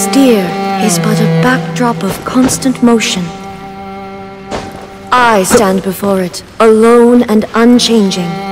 world dear is but a backdrop of constant motion. I stand before it, alone and unchanging.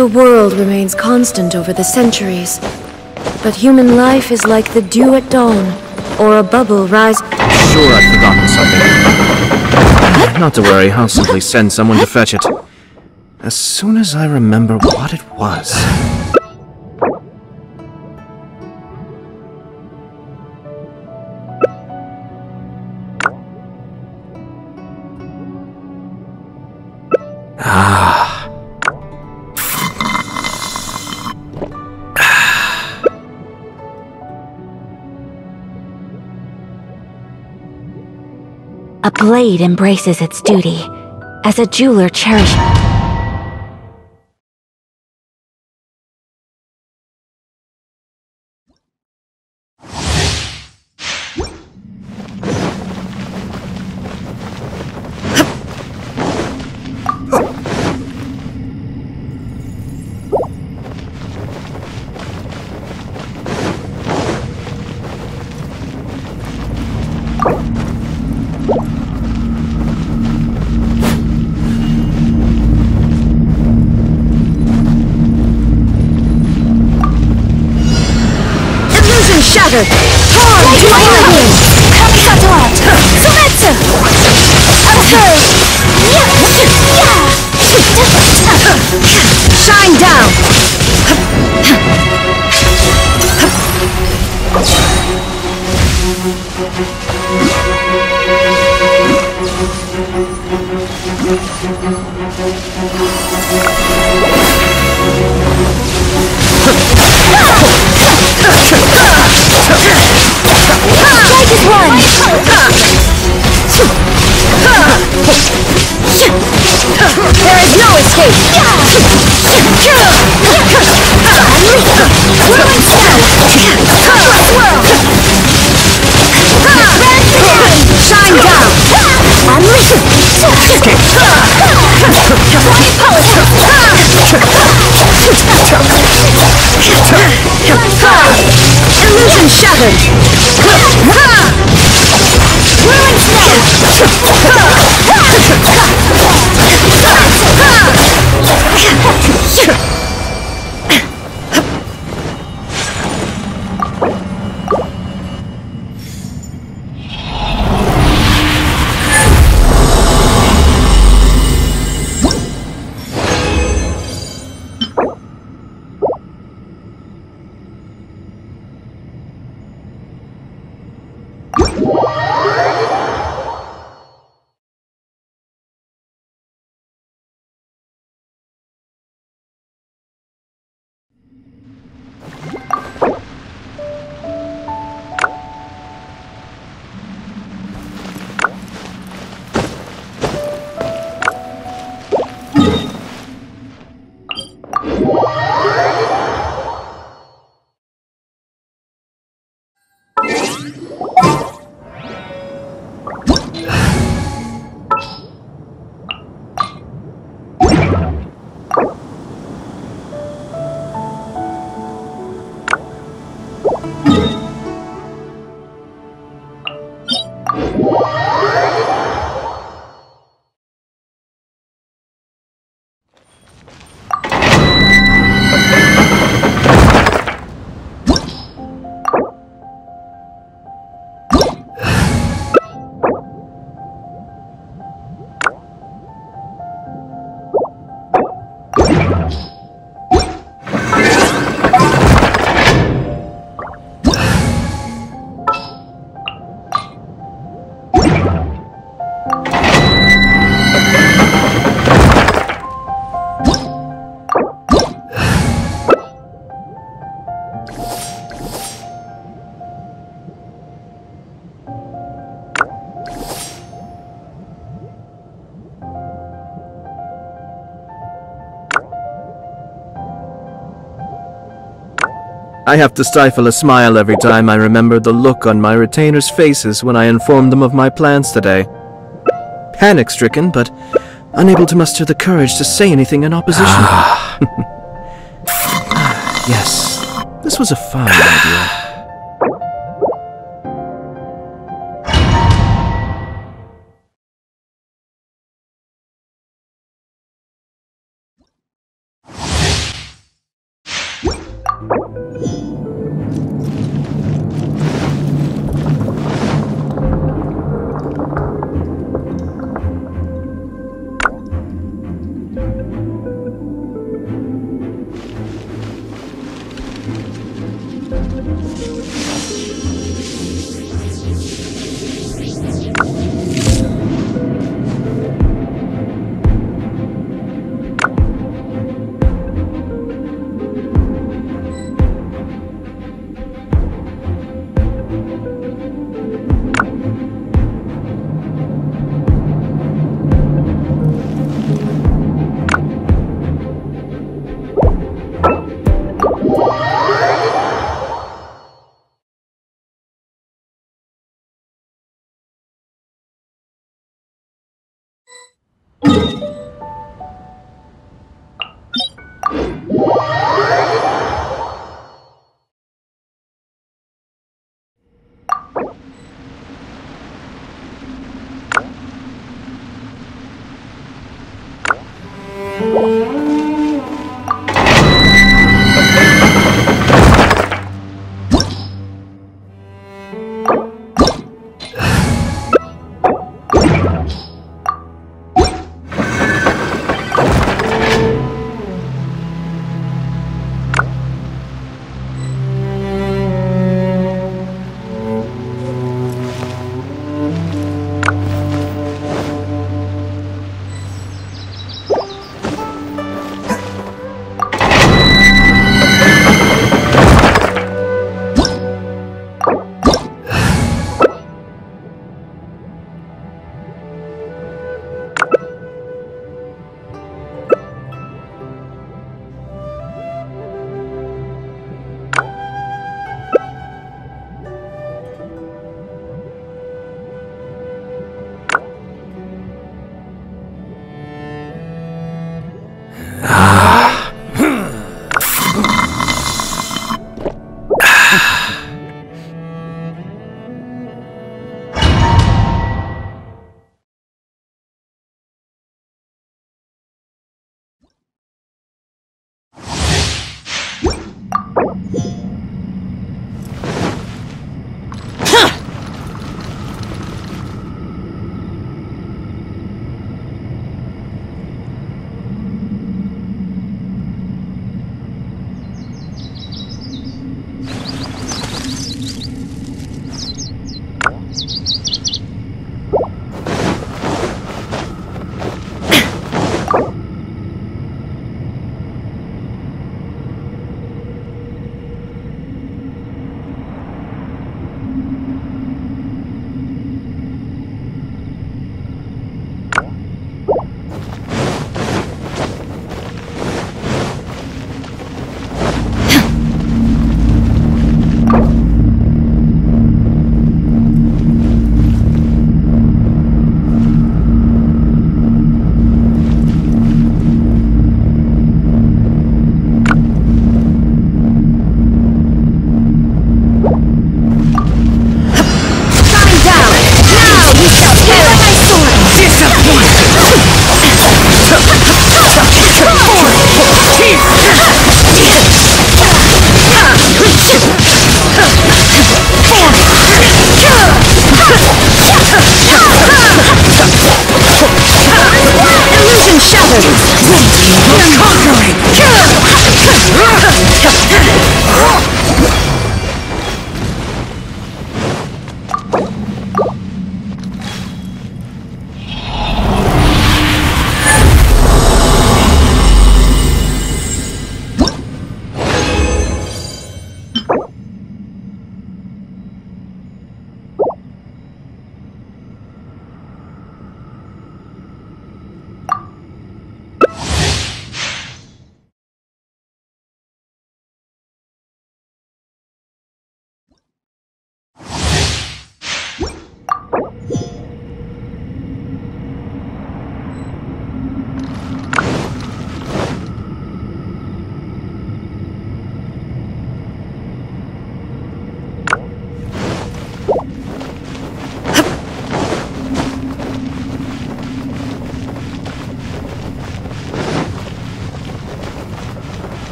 The world remains constant over the centuries, but human life is like the dew at dawn, or a bubble rise. Sure, I've forgotten something. Not to worry, I'll simply send someone to fetch it. As soon as I remember what it was. A blade embraces its duty, as a jeweler cherishes. Illusion shattered! Ruin snare! I have to stifle a smile every time I remember the look on my retainers' faces when I informed them of my plans today. Panic stricken, but unable to muster the courage to say anything in opposition. Ah. Ah, yes, this was a fine idea.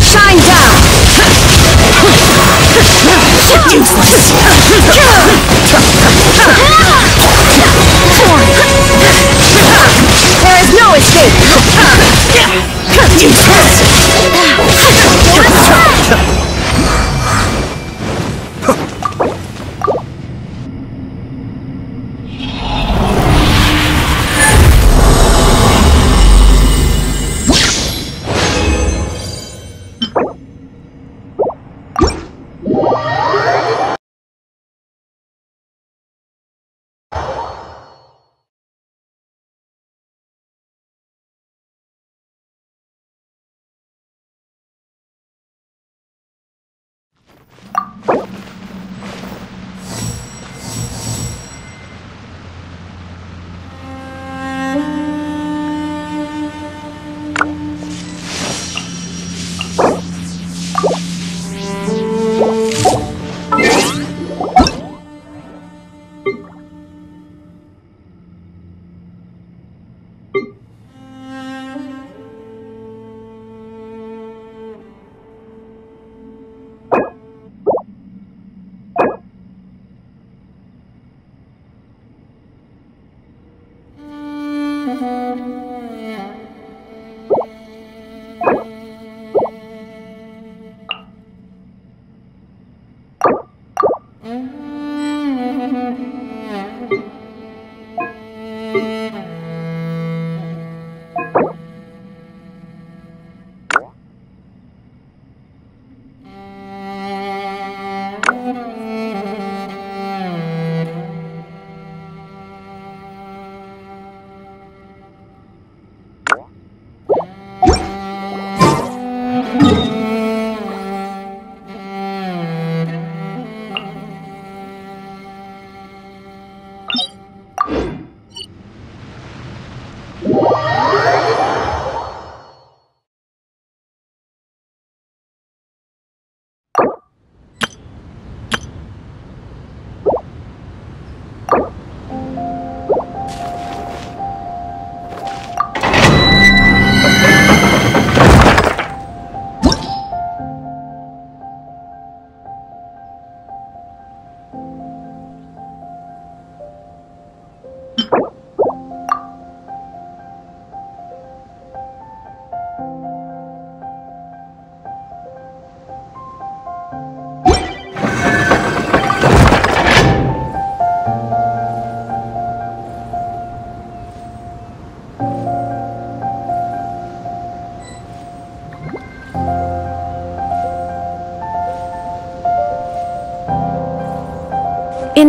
Shine down! There is no escape! Useless!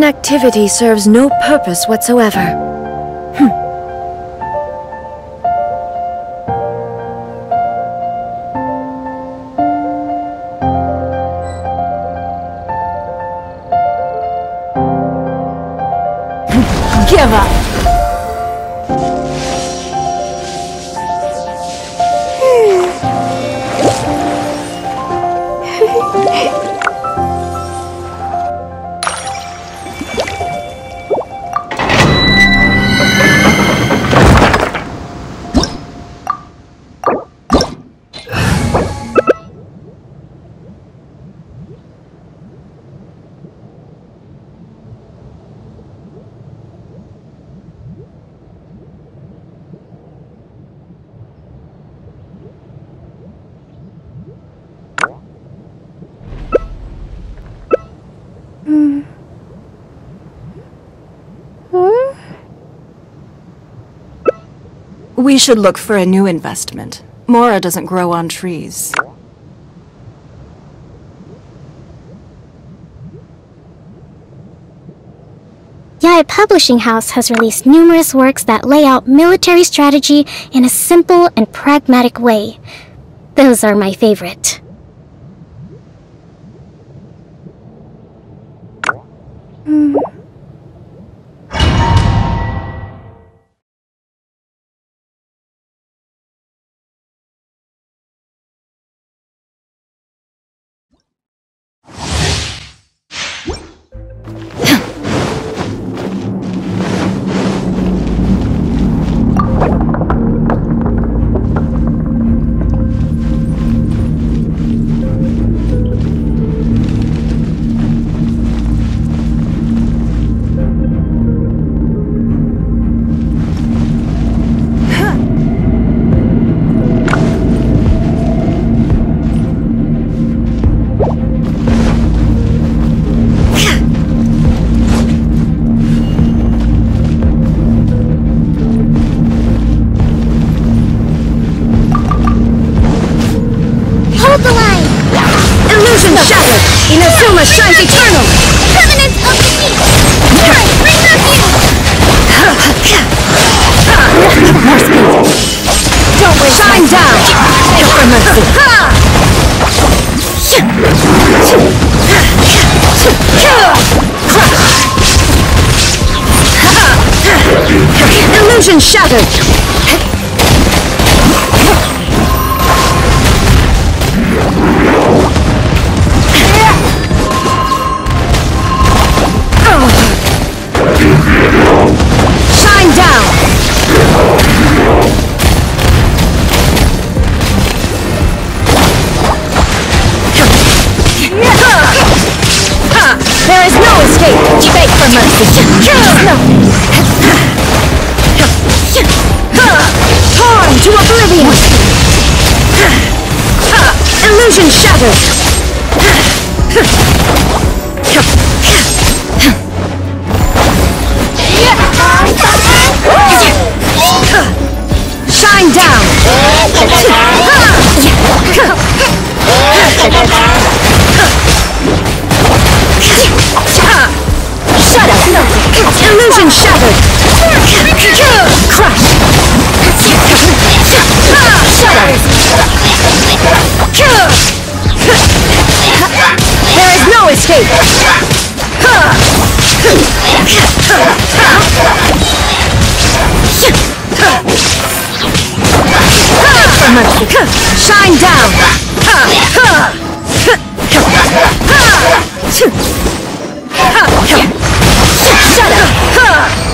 Inactivity serves no purpose whatsoever. We should look for a new investment. Mora doesn't grow on trees. Yae Publishing House has released numerous works that lay out military strategy in a simple and pragmatic way. Those are my favorite. Dharma shines eternal! Covenant of defeat! Strike, remove you! Don't waste Shine down! For mercy! Illusion shattered! Mercy! No! Torn to oblivion! Illusion shattered! Shine down! Shut up! Illusion shattered! Crush! Shut up! There is no escape! Shine down! Shut up!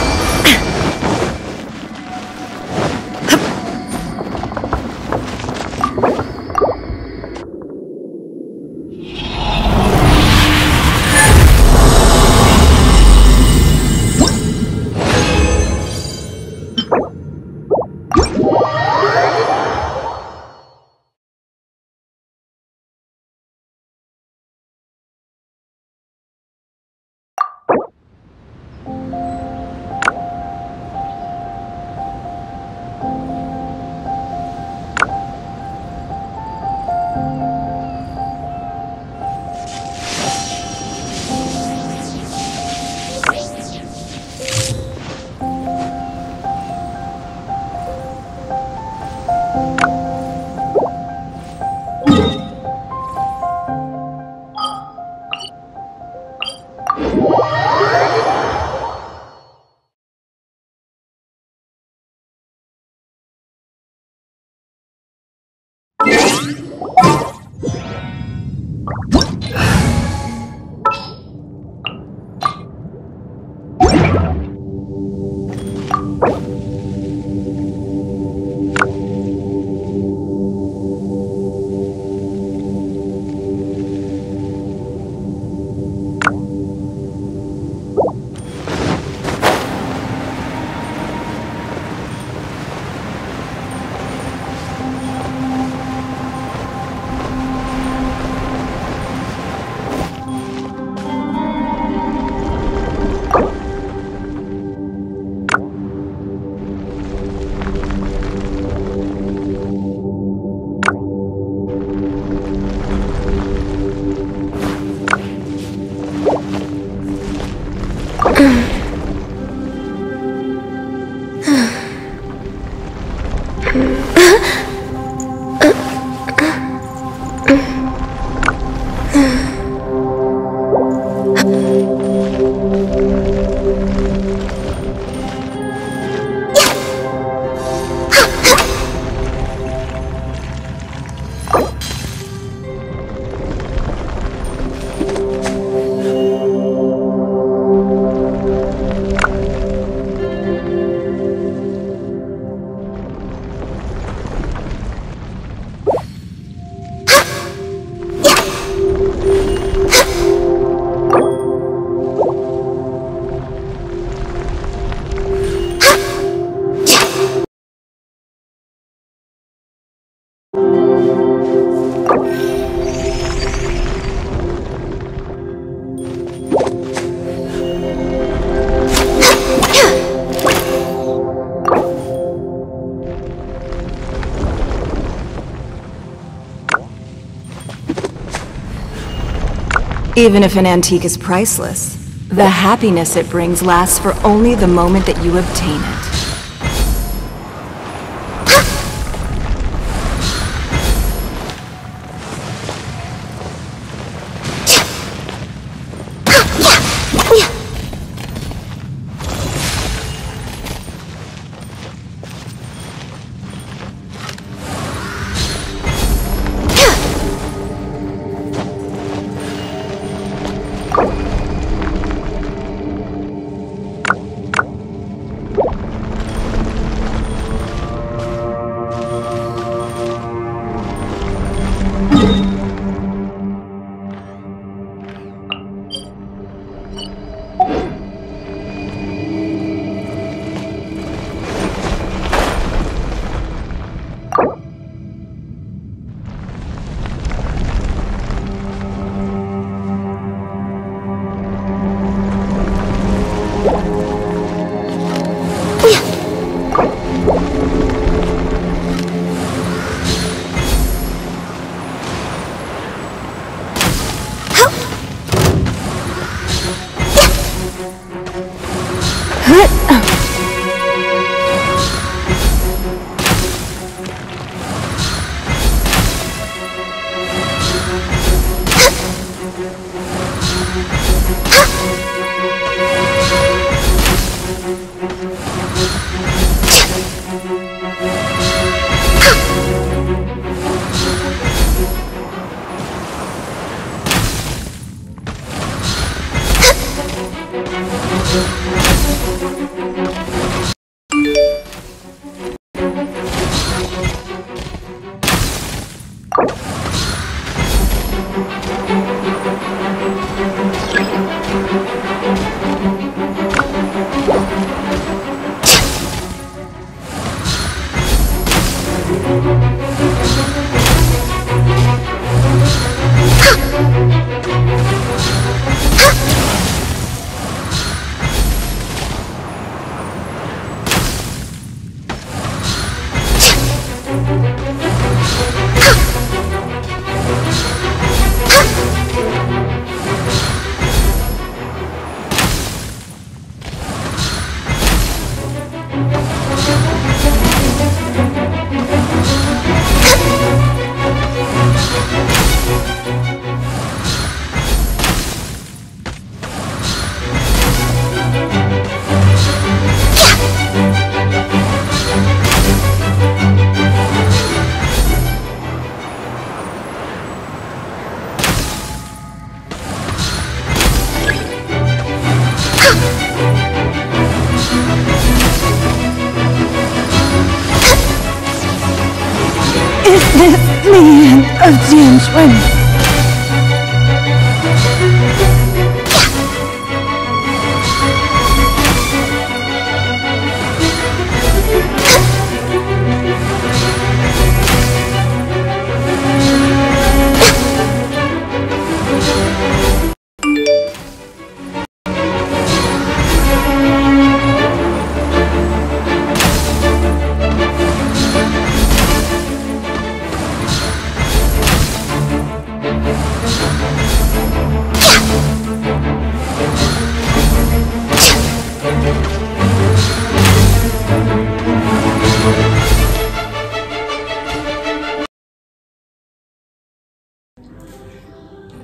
Even if an antique is priceless, the happiness it brings lasts for only the moment that you obtain it.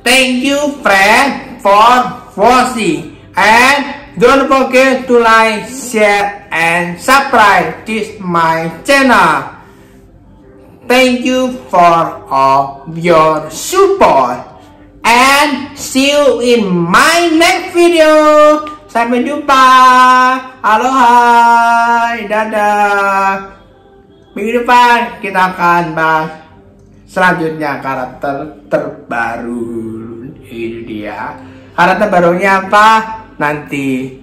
Thank you friend for watching and don't forget to like, share and subscribe this my channel. Thank you for all your support and see you in my next video. Sampai jumpa. Halo hai. Dadah. Minggu depan kita akan bahas selanjutnya karakter terbaru ini dia karakter barunya apa nanti